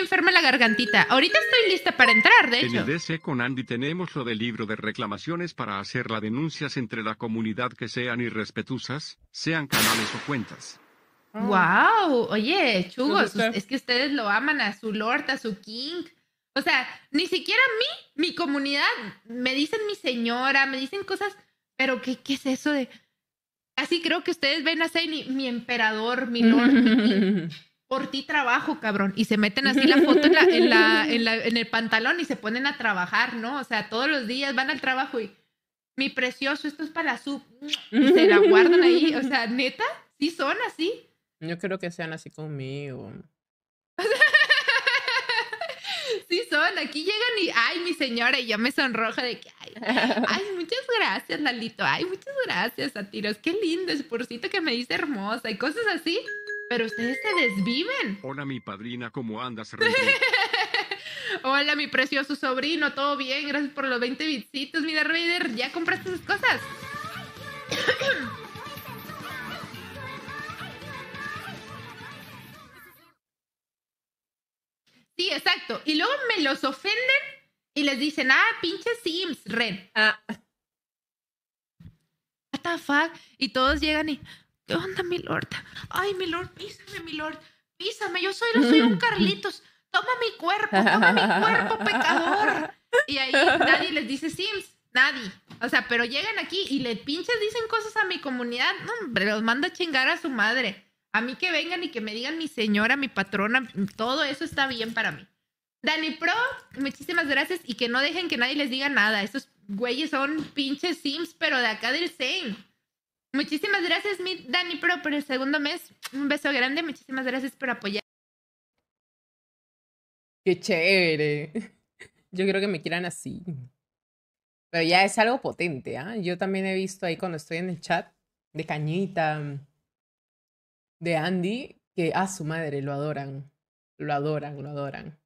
enferma la gargantita. Ahorita estoy lista para entrar, de En hecho. el DC con Andy tenemos lo del libro de reclamaciones para hacer las denuncias entre la comunidad que sean irrespetuosas, sean canales o cuentas. Wow, oye, chugos, es que ustedes lo aman a su lord, a su king. O sea, ni siquiera a mí, mi comunidad, me dicen mi señora, me dicen cosas, pero ¿qué, qué es eso de...? Así creo que ustedes ven a y mi emperador, mi lord, mi king. por ti trabajo, cabrón. Y se meten así la foto en, la, en, la, en, la- en el pantalón y se ponen a trabajar, ¿no? O sea, todos los días van al trabajo y mi precioso, esto es para la sub. Y se la guardan ahí. O sea, neta, sí son así. Yo creo que sean así conmigo. Sí son, aquí llegan y, ay, mi señora, y yo me sonrojo de que, ay, ay, muchas gracias, Lalito, ay, muchas gracias, Satiros, qué lindo, Spurcito que me dice hermosa y cosas así, pero ustedes se desviven. Hola mi padrina, ¿cómo andas? Hola, mi precioso sobrino, todo bien, gracias por los 20 bitsitos, mi Darth Vader, ¿ya compraste sus cosas? Sí, exacto. Y luego me los ofenden y les dicen, ah, pinche Sims, Ren. Ah, What the fuck? Y todos llegan y, ¿qué onda, mi lord? Ay, mi lord, písame, mi lord, písame. Yo soy, soy un Carlitos. Toma mi cuerpo, toma mi cuerpo, pecador. Y ahí nadie les dice Sims, nadie. O sea, pero llegan aquí y le pinches dicen cosas a mi comunidad. No, hombre, los manda a chingar a su madre. A mí que vengan y que me digan mi señora, mi patrona, todo eso está bien para mí. Dani Pro, muchísimas gracias y que no dejen que nadie les diga nada. Esos güeyes son pinches Sims, pero de acá del Zen. Muchísimas gracias, mi Dani Pro, por el segundo mes. Un beso grande. Muchísimas gracias por apoyar. qué chévere. Yo creo que me quieran así. Pero ya es algo potente, ¿ah? Yo también he visto ahí cuando estoy en el chat de Cañita, de Andy, que a su madre lo adoran. Lo adoran, lo adoran.